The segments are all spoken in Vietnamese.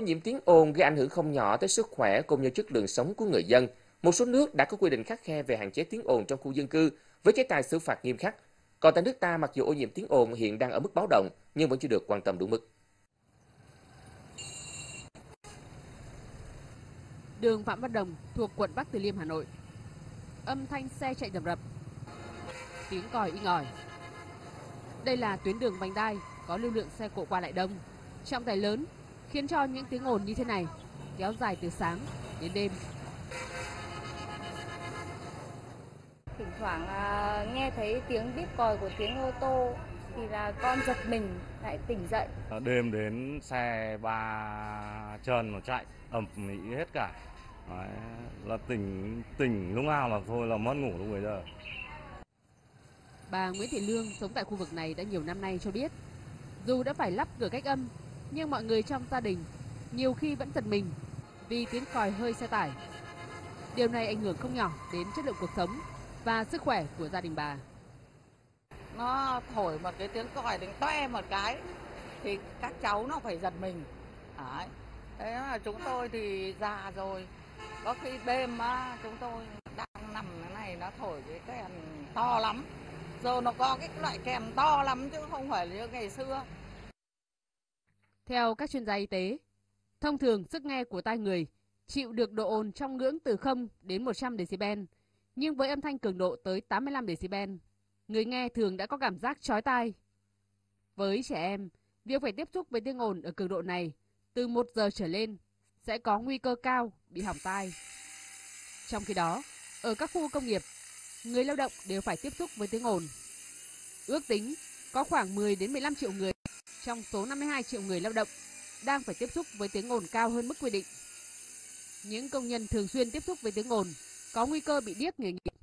ô nhiễm tiếng ồn gây ảnh hưởng không nhỏ tới sức khỏe cũng như chất lượng sống của người dân. Một số nước đã có quy định khắc khe về hạn chế tiếng ồn trong khu dân cư với chế tài xử phạt nghiêm khắc. Còn tại nước ta, mặc dù ô nhiễm tiếng ồn hiện đang ở mức báo động nhưng vẫn chưa được quan tâm đủ mức. Đường Phạm Văn Đồng thuộc quận Bắc Từ Liêm, Hà Nội. Âm thanh xe chạy rầm rập, tiếng còi inh ỏi. Đây là tuyến đường vành đai có lưu lượng xe cộ qua lại đông, trọng tải lớn khiến cho những tiếng ồn như thế này kéo dài từ sáng đến đêm. Thỉnh thoảng à, nghe thấy tiếng bíp còi của tiếng ô tô thì là con giật mình lại tỉnh dậy. Đêm đến xe ba chân mà chạy ẩm mỹ hết cả. Đấy, là tỉnh tỉnh lúc nào là thôi là mất ngủ lúc bây giờ. Bà Nguyễn Thị Lương sống tại khu vực này đã nhiều năm nay cho biết, dù đã phải lắp cửa cách âm, nhưng mọi người trong gia đình nhiều khi vẫn giật mình vì tiếng còi hơi xe tải. Điều này ảnh hưởng không nhỏ đến chất lượng cuộc sống và sức khỏe của gia đình bà. Nó thổi một cái tiếng còi đánh toe một cái thì các cháu nó phải giật mình. Đấy. Thế là chúng tôi thì già rồi, có khi đêm á chúng tôi đang nằm thế này nó thổi cái kèn to lắm giờ nó có cái loại kèn to lắm chứ không phải như ngày xưa theo các chuyên gia y tế thông thường sức nghe của tai người chịu được độ ồn trong ngưỡng từ 0 đến 100 decibel nhưng với âm thanh cường độ tới 85 decibel người nghe thường đã có cảm giác chói tai với trẻ em việc phải tiếp xúc với tiếng ồn ở cường độ này từ 1 giờ trở lên sẽ có nguy cơ cao bị hỏng tai. Trong khi đó, ở các khu công nghiệp, người lao động đều phải tiếp xúc với tiếng ồn. Ước tính có khoảng 10 đến 15 triệu người trong số 52 triệu người lao động đang phải tiếp xúc với tiếng ồn cao hơn mức quy định. Những công nhân thường xuyên tiếp xúc với tiếng ồn có nguy cơ bị điếc nghề nghiệp.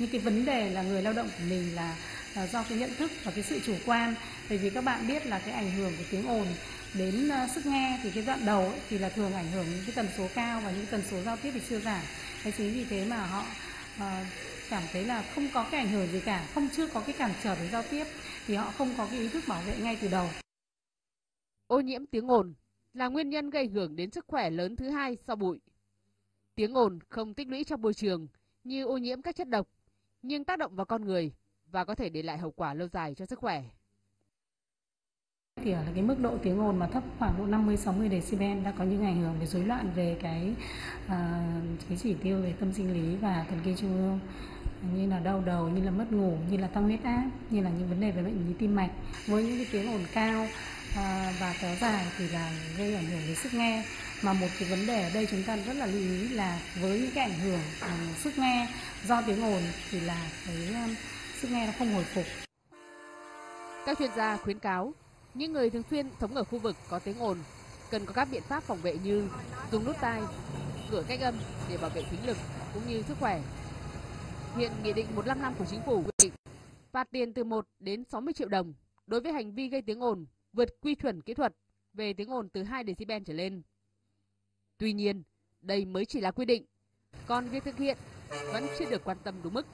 Những cái vấn đề là người lao động của mình là, là do cái nhận thức và cái sự chủ quan. Bởi vì các bạn biết là cái ảnh hưởng của tiếng ồn đến uh, sức nghe thì cái đoạn đầu ấy, thì là thường ảnh hưởng những cái tần số cao và những tần số giao tiếp thì chưa giảm. Thế chính vì thế mà họ uh, cảm thấy là không có cái ảnh hưởng gì cả, không chưa có cái cản trở về giao tiếp thì họ không có cái ý thức bảo vệ ngay từ đầu. Ô nhiễm tiếng ồn là nguyên nhân gây hưởng đến sức khỏe lớn thứ hai sau bụi. Tiếng ồn không tích lũy trong môi trường như ô nhiễm các chất độc, nhưng tác động vào con người và có thể để lại hậu quả lâu dài cho sức khỏe thì ở cái mức độ tiếng ồn mà thấp khoảng độ 50 60 decibel đã có những ảnh hưởng về rối loạn về cái uh, cái chỉ tiêu về tâm sinh lý và thần kinh trung ương như là đau đầu như là mất ngủ như là tăng huyết áp như là những vấn đề về bệnh lý tim mạch. Với những cái tiếng ồn cao à, và kéo dài thì là gây ảnh hưởng đến sức nghe. Mà một cái vấn đề ở đây chúng ta rất là lưu ý là với những cái ảnh hưởng sức nghe do tiếng ồn thì là cái um, sức nghe nó không hồi phục. Các chuyên gia khuyến cáo những người thường xuyên sống ở khu vực có tiếng ồn cần có các biện pháp phòng vệ như dùng nút tai, cửa cách âm để bảo vệ thính lực cũng như sức khỏe. Hiện Nghị định 155 của Chính phủ quy định phạt tiền từ 1 đến 60 triệu đồng đối với hành vi gây tiếng ồn vượt quy chuẩn kỹ thuật về tiếng ồn từ 2 decibel trở lên. Tuy nhiên, đây mới chỉ là quy định, còn việc thực hiện vẫn chưa được quan tâm đúng mức.